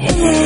Hey.